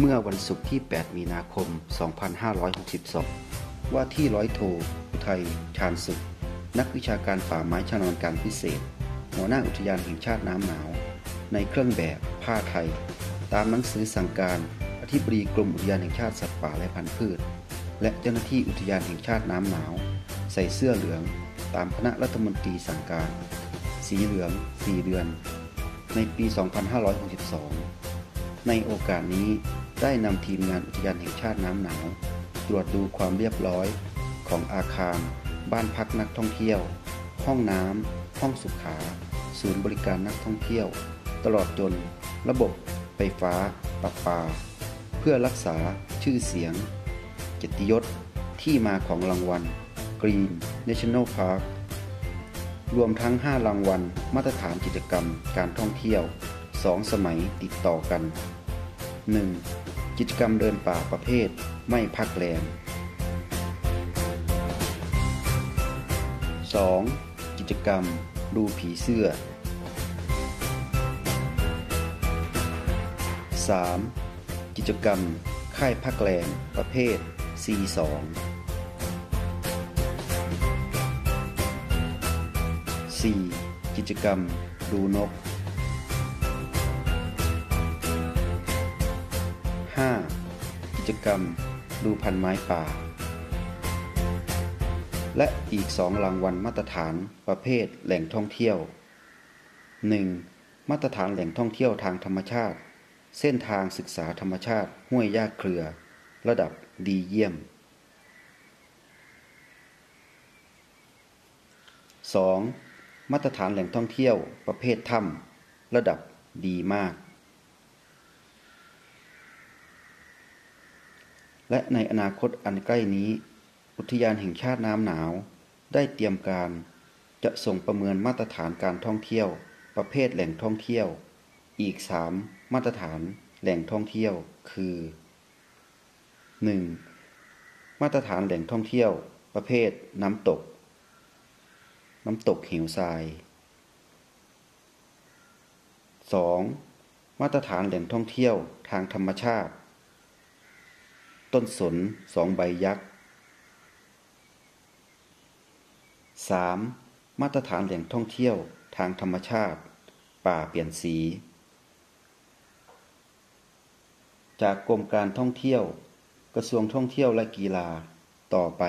เมื่อวันศุกร์ที่ 8 มีนาคม 2562 ว่าที่ร้อยโทอุทัยชาญสุข นักวิชาการป่าไม้ชนวนการพิเศษ หัวหน้าอุทยานแห่งชาติน้ำหนาว ในเครื่องแบบผ้าไทย ตามหนังสือสั่งการอธิบดีกรมอุทยานแห่งชาติสัตว์ป่าและพันธุ์พืช และเจ้าหน้าที่อุทยานแห่งชาติน้ำหนาว ใส่เสื้อเหลือง ตามคณะรัฐมนตรีสั่งการ สีเหลือง 4 เดือน ในปี 2562 ในโอกาสนี้ได้นำทีมงานอุทยานแห่งชาติน้ำหนาว ตรวจดูความเรียบร้อยของอาคาร บ้านพักนักท่องเที่ยว ห้องน้ำห้องสุขา ศูนย์บริการนักท่องเที่ยว ตลอดจนระบบไฟฟ้าประปา เพื่อรักษาชื่อเสียงเกียรติยศที่มาของรางวัล Green National Park รวมทั้ง 5 รางวัลมาตรฐานกิจกรรมการท่องเที่ยว 2 สมัยติดต่อกัน 1. กิจกรรมเดินป่าประเภท ไม่พักแรม 2. กิจกรรมดูผีเสื้อ 3. กิจกรรมค่ายพักแรมประเภท C2 4. กิจกรรมดูนก 5. กิจกรรมดูพันไม้ป่า และอีกสองรางวัลมาตรฐานประเภทแหล่งท่องเที่ยว 1. มาตรฐานแหล่งท่องเที่ยวทางธรรมชาติ เส้นทางศึกษาธรรมชาติห้วยยากเครือ ระดับดีเยี่ยม 2. มาตรฐานแหล่งท่องเที่ยวประเภทถ้ำระดับดีมาก และในอนาคตอันใกล้นี้ อุทยานแห่งชาติน้ำหนาว ได้เตรียมการจะส่งประเมินมาตรฐานการท่องเที่ยว ประเภทแหล่งท่องเที่ยว อีก 3 มาตรฐานแหล่งท่องเที่ยวคือ 1. มาตรฐานแหล่งท่องเที่ยว ประเภทน้ำตก น้ำตกเหวทราย 2. มาตรฐานแหล่งท่องเที่ยวทางธรรมชาติ ต้นสนสองใบยักษ์ 3. มาตรฐานแหล่งท่องเที่ยวทางธรรมชาติ ป่าเปลี่ยนสี จากกรมการท่องเที่ยว กระทรวงท่องเที่ยวและกีฬาต่อไป